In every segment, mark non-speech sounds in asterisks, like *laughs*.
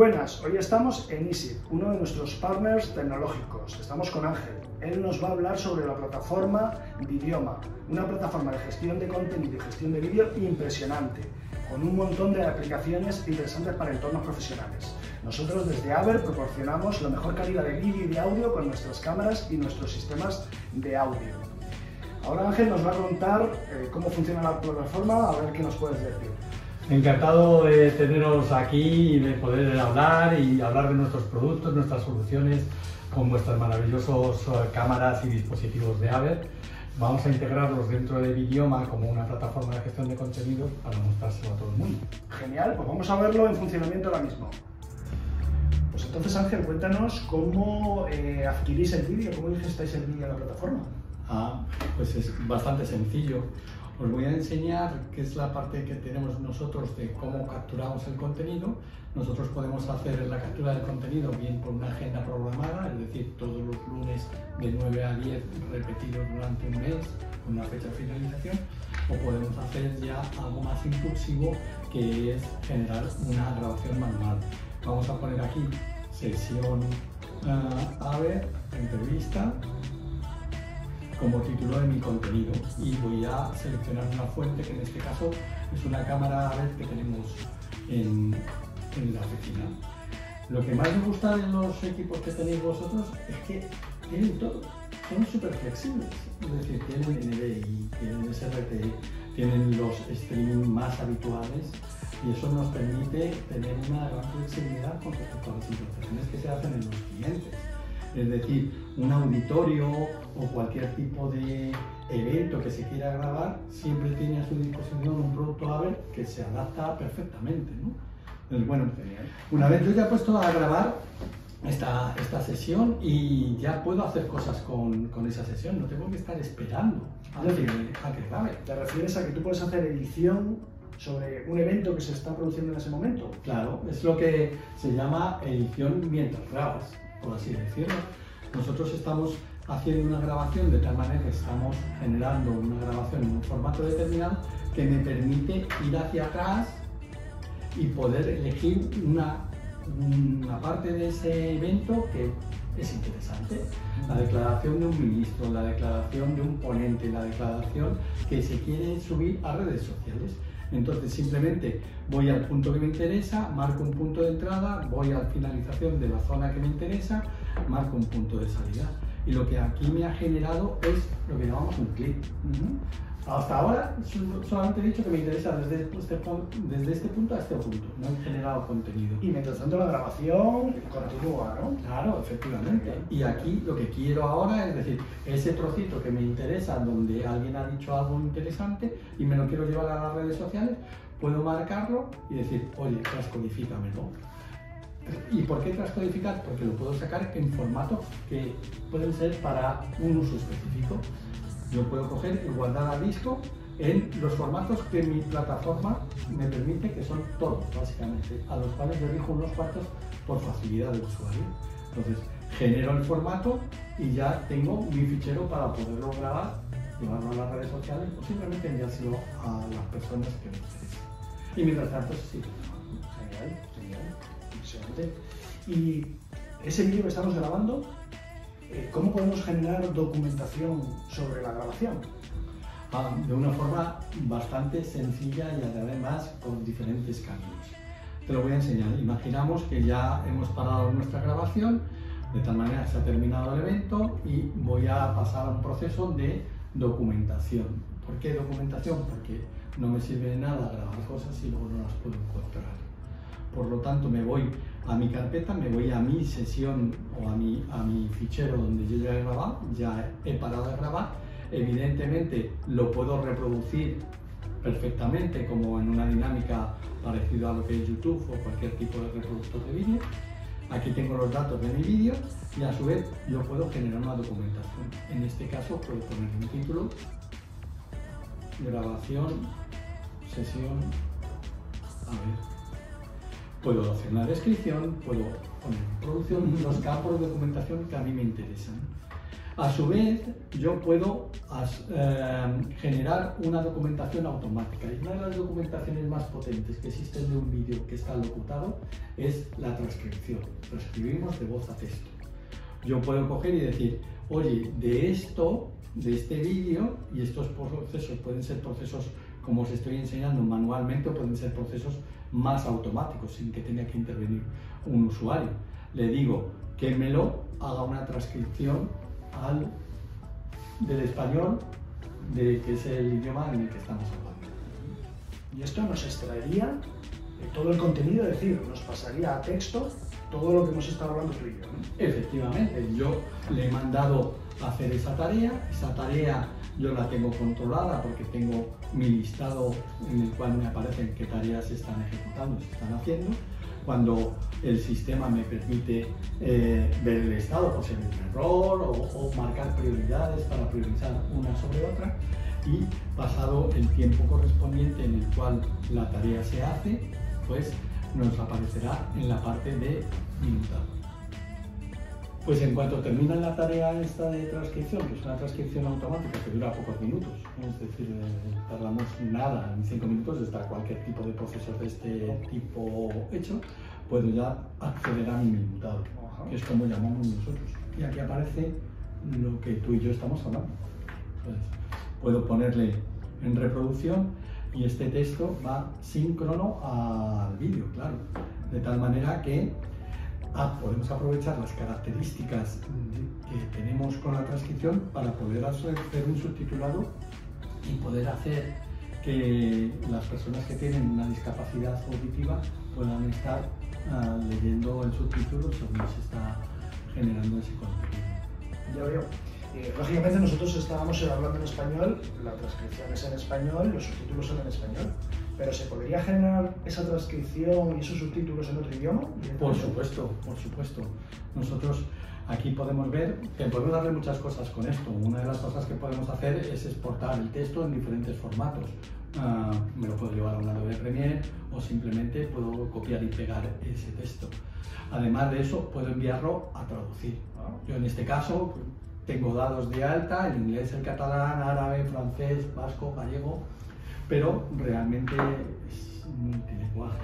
buenas, hoy estamos en ISIP, uno de nuestros partners tecnológicos. Estamos con Ángel. Él nos va a hablar sobre la plataforma Vidioma, una plataforma de gestión de contenido y gestión de vídeo impresionante, con un montón de aplicaciones interesantes para entornos profesionales. Nosotros desde Aver proporcionamos la mejor calidad de vídeo y de audio con nuestras cámaras y nuestros sistemas de audio. Ahora Ángel nos va a contar eh, cómo funciona la plataforma, a ver qué nos puedes decir. Encantado de teneros aquí y de poder hablar y hablar de nuestros productos, nuestras soluciones con vuestras maravillosas eh, cámaras y dispositivos de Aver. Vamos a integrarlos dentro de Vidioma como una plataforma de gestión de contenidos para mostrárselo a todo el mundo. Genial, pues vamos a verlo en funcionamiento ahora mismo. Pues entonces Ángel, cuéntanos cómo eh, adquirís el vídeo, cómo gestáis el vídeo en la plataforma. Ah, pues es bastante sencillo. Os voy a enseñar qué es la parte que tenemos nosotros de cómo capturamos el contenido. Nosotros podemos hacer la captura del contenido bien por una agenda programada, es decir, todos los lunes de 9 a 10 repetidos durante un mes, con una fecha de finalización, o podemos hacer ya algo más impulsivo que es generar una grabación manual. Vamos a poner aquí sesión uh, AVE, entrevista, como título de mi contenido y voy a seleccionar una fuente que en este caso es una cámara red que tenemos en, en la oficina. Lo que más me gusta de los equipos que tenéis vosotros es que tienen todo, son súper flexibles, es decir, tienen NDI, tienen SRT, tienen los streaming más habituales y eso nos permite tener una gran flexibilidad con respecto a las implementaciones que se hacen en los clientes. Es decir, un auditorio o cualquier tipo de evento que se quiera grabar siempre tiene a su disposición un producto AVE que se adapta perfectamente. ¿no? Entonces, bueno, una vez yo ya he puesto a grabar esta, esta sesión y ya puedo hacer cosas con, con esa sesión, no tengo que estar esperando a que, a que grabe. ¿Te refieres a que tú puedes hacer edición sobre un evento que se está produciendo en ese momento? Claro, es lo que se llama edición mientras grabas por así decirlo. Nosotros estamos haciendo una grabación de tal manera que estamos generando una grabación en un formato determinado que me permite ir hacia atrás y poder elegir una, una parte de ese evento que es interesante. La declaración de un ministro, la declaración de un ponente, la declaración que se quiere subir a redes sociales. Entonces simplemente voy al punto que me interesa, marco un punto de entrada, voy a la finalización de la zona que me interesa, marco un punto de salida. Y lo que aquí me ha generado es lo que llamamos un clic. Hasta ahora solamente he dicho que me interesa desde este, desde este punto a este punto, no he generado contenido. Y mientras tanto la grabación continúa, ¿no? Claro, efectivamente. Y aquí lo que quiero ahora es decir, ese trocito que me interesa, donde alguien ha dicho algo interesante y me lo quiero llevar a las redes sociales, puedo marcarlo y decir, oye, transcodifícamelo. ¿Y por qué transcodificar? Porque lo puedo sacar en formatos que pueden ser para un uso específico yo puedo coger y guardar a disco en los formatos que mi plataforma me permite, que son todos, básicamente, a los cuales yo elijo unos cuantos por facilidad de usuario. Entonces, genero el formato y ya tengo mi fichero para poderlo grabar, llevarlo a las redes sociales o simplemente enviárselo a las personas que me interesen. Y mientras tanto, sí. Genial, genial, impresionante. Y ese vídeo que estamos grabando, ¿Cómo podemos generar documentación sobre la grabación? Ah, de una forma bastante sencilla y además con diferentes caminos. Te lo voy a enseñar. Imaginamos que ya hemos parado nuestra grabación, de tal manera se ha terminado el evento y voy a pasar a un proceso de documentación. ¿Por qué documentación? Porque no me sirve de nada grabar cosas si luego no las puedo encontrar. Por lo tanto, me voy a mi carpeta, me voy a mi sesión o a mi, a mi fichero donde yo ya he grabado, ya he parado de grabar. Evidentemente lo puedo reproducir perfectamente como en una dinámica parecida a lo que es YouTube o cualquier tipo de reproductor de vídeo. Aquí tengo los datos de mi vídeo y a su vez yo puedo generar una documentación. En este caso puedo poner un título, grabación, sesión, a ver, Puedo hacer una descripción, puedo poner en producción *laughs* los campos de documentación que a mí me interesan. A su vez, yo puedo eh, generar una documentación automática. Y una de las documentaciones más potentes que existen de un vídeo que está locutado es la transcripción. Transcribimos de voz a texto. Yo puedo coger y decir, oye, de esto, de este vídeo, y estos procesos pueden ser procesos como os estoy enseñando manualmente pueden ser procesos más automáticos sin que tenga que intervenir un usuario. Le digo que me lo haga una transcripción del español, de, que es el idioma en el que estamos hablando. Y esto nos extraería todo el contenido, es decir, nos pasaría a texto todo lo que hemos estado hablando tú y. Efectivamente, yo le he mandado a hacer esa tarea, esa tarea yo la tengo controlada porque tengo mi listado en el cual me aparecen qué tareas se están ejecutando, se están haciendo. Cuando el sistema me permite eh, ver el estado si hay un error o, o marcar prioridades para priorizar una sobre otra y pasado el tiempo correspondiente en el cual la tarea se hace, pues nos aparecerá en la parte de minutado. Pues en cuanto termina la tarea esta de transcripción, que es una transcripción automática que dura pocos minutos, es decir, eh, tardamos nada, en cinco minutos está cualquier tipo de proceso de este tipo hecho, puedo ya acceder a mi minutado, que es como llamamos nosotros. Y aquí aparece lo que tú y yo estamos hablando. Puedo ponerle en reproducción y este texto va síncrono al vídeo, claro, de tal manera que Ah, podemos aprovechar las características que tenemos con la transcripción para poder hacer un subtitulado y poder hacer que las personas que tienen una discapacidad auditiva puedan estar ah, leyendo el subtítulo según se está generando ese contenido. Ya veo. Eh, lógicamente nosotros estábamos hablando en español, la transcripción es en español, los subtítulos son en español pero ¿se podría generar esa transcripción y esos subtítulos en otro idioma? Por supuesto, por supuesto. Nosotros aquí podemos ver que podemos darle muchas cosas con esto. Una de las cosas que podemos hacer es exportar el texto en diferentes formatos. Ah, me lo puedo llevar a un Adobe Premiere o simplemente puedo copiar y pegar ese texto. Además de eso, puedo enviarlo a traducir. Yo en este caso tengo dados de alta, el inglés, el catalán, árabe, francés, vasco, gallego, pero realmente es multilinguaje.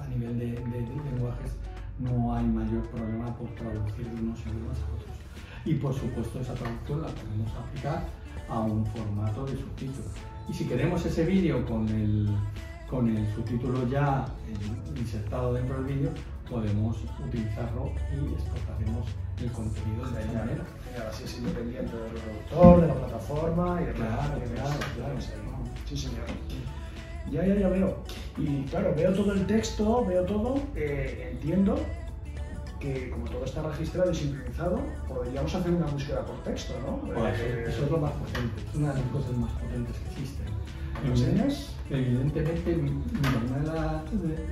A nivel de, lenguajes no hay mayor problema por traducir de unos idiomas a otros. Y por supuesto esa traducción la podemos aplicar a un formato de subtítulo. Y si queremos ese vídeo con el, con el subtítulo ya insertado dentro del vídeo, podemos utilizarlo y exportaremos el contenido de esa manera. Así es independiente del productor, de la plataforma y de Claro, claro, claro. Sí, señor. Ya, ya, ya veo. Y claro, veo todo el texto, veo todo, eh, entiendo que como todo está registrado y sincronizado, podríamos hacer una búsqueda por texto, ¿no? Pues, eso es lo más potente, es una de las cosas más potentes que existen. ¿Me enseñas? Evidentemente,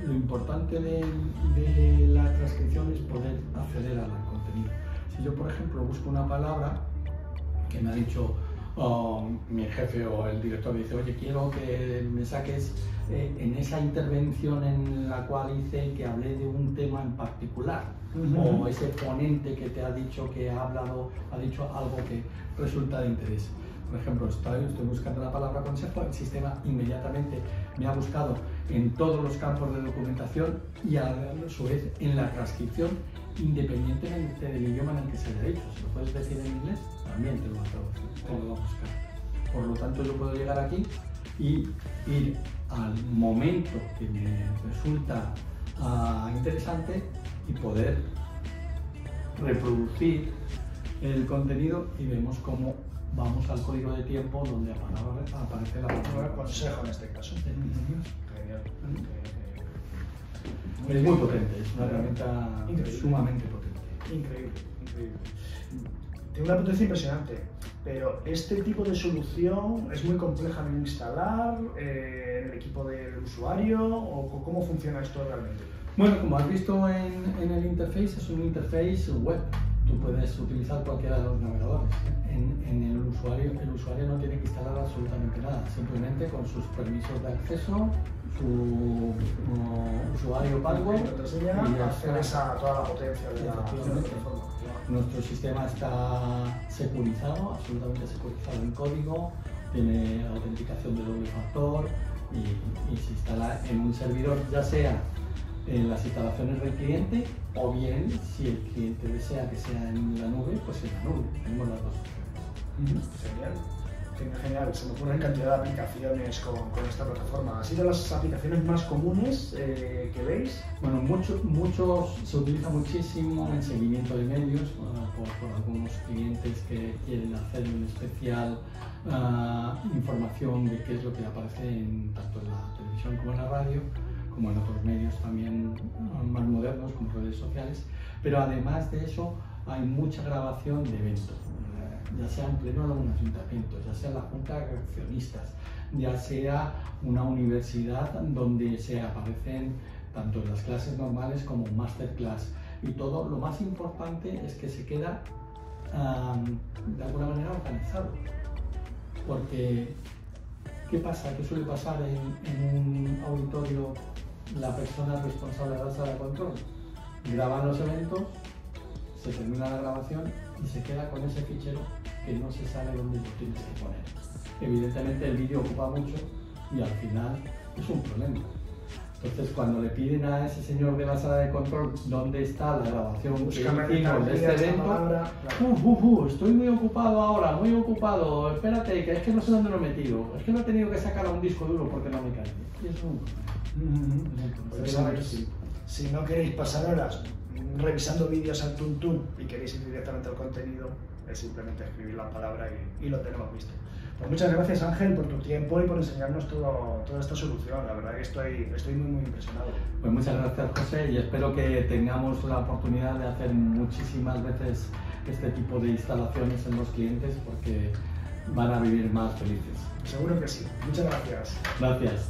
lo importante de, de, la transcripción es poder acceder al contenido. Si yo, por ejemplo, busco una palabra que me ha dicho o mi jefe o el director dice, oye, quiero que me saques eh, en esa intervención en la cual hice que hablé de un tema en particular, o ese ponente que te ha dicho que ha hablado, ha dicho algo que resulta de interés. Por ejemplo, estoy, buscando la palabra consejo, el sistema inmediatamente me ha buscado en todos los campos de documentación y a su vez en la transcripción, independientemente del idioma en el que se haya dicho. Si lo puedes decir en inglés, también te lo va a traducir, buscar. Por lo tanto, yo puedo llegar aquí y ir al momento que me resulta uh, interesante y poder reproducir el contenido y vemos cómo vamos al código de tiempo donde aparece la palabra consejo en este caso. Genial. Es muy potente, es una herramienta sumamente potente. Increíble, increíble tiene una potencia impresionante, pero este tipo de solución es muy compleja de instalar eh, en el equipo del usuario o cómo funciona esto realmente. Bueno, como has visto en, en el interface, es un interface web. Tú puedes utilizar cualquiera de los navegadores. En, en, el usuario, el usuario no tiene que instalar absolutamente nada, simplemente con sus permisos de acceso, su uh, usuario password y accedes a toda la potencia de la plataforma. Nuestro sistema está securizado, absolutamente securizado en código, tiene autenticación de doble factor y, se instala en un servidor, ya sea en las instalaciones del cliente o bien, si el cliente desea que sea en la nube, pues en la nube. Tenemos las dos Genial. Genial, se me ocurren cantidad de aplicaciones con, esta plataforma. ¿Ha sido las aplicaciones más comunes eh, que veis? Bueno, muchos muchos se utiliza muchísimo en seguimiento de medios por, algunos clientes que quieren hacer en especial ah, información de qué es lo que aparece en, tanto en la televisión como en la radio, como en otros medios también ah, más modernos como redes sociales. Pero además de eso hay mucha grabación de eventos ya sea un pleno de un ayuntamiento, ya sea la junta de accionistas, ya sea una universidad donde se aparecen tanto en las clases normales como masterclass. Y todo lo más importante es que se queda de alguna manera organizado. Porque, ¿qué pasa? ¿Qué suele pasar en, un auditorio la persona responsable de la sala de control? Graban los eventos, se termina la grabación y se queda con ese fichero que no se sabe dónde lo tienes que poner. Evidentemente el vídeo ocupa mucho y al final es un problema. Entonces cuando le piden a ese señor de la sala de control dónde está la grabación que hicimos de este evento, uh, uh, uh, estoy muy ocupado ahora, muy ocupado, espérate, que es que no sé dónde lo he metido, es que lo he tenido que sacar a un disco duro porque no me cae. Y es un problema. Si no queréis pasar horas revisando vídeos al tuntún y queréis ir directamente al contenido, es simplemente escribir la palabra y, lo tenemos visto. Pues muchas gracias Ángel por tu tiempo y por enseñarnos todo, toda esta solución. La verdad que estoy, estoy muy, muy impresionado. Pues muchas gracias José y espero que tengamos la oportunidad de hacer muchísimas veces este tipo de instalaciones en los clientes porque van a vivir más felices. Seguro que sí. Muchas gracias. Gracias.